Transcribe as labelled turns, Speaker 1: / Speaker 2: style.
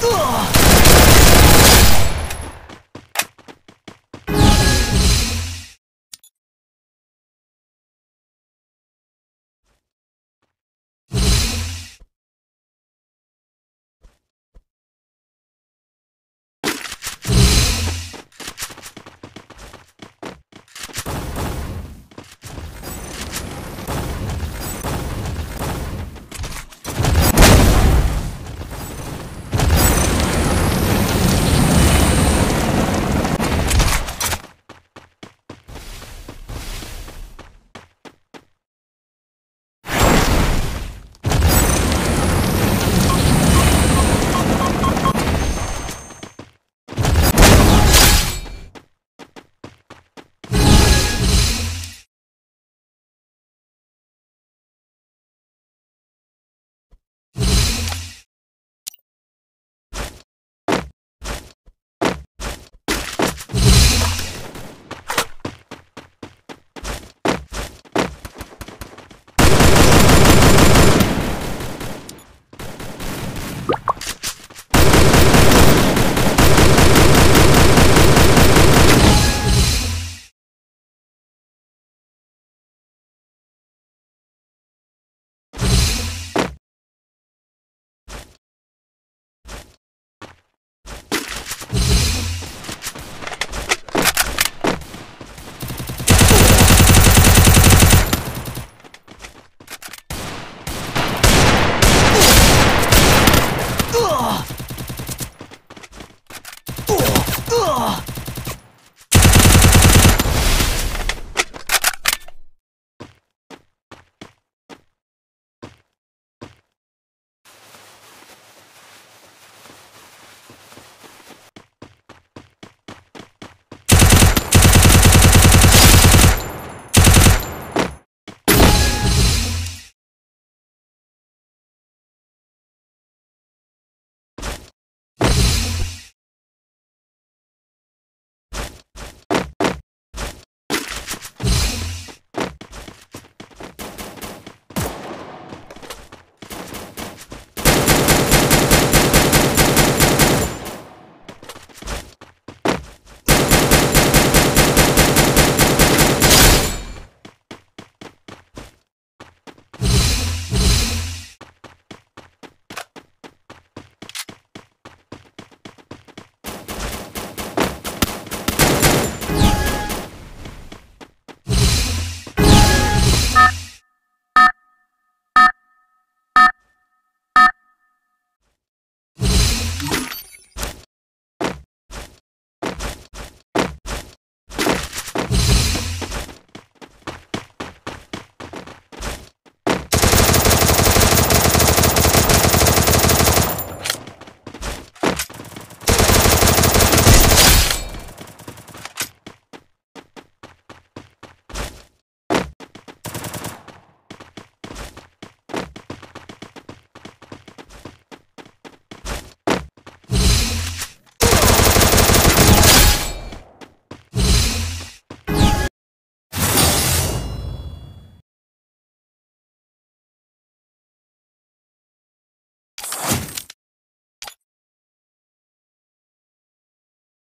Speaker 1: Ugh!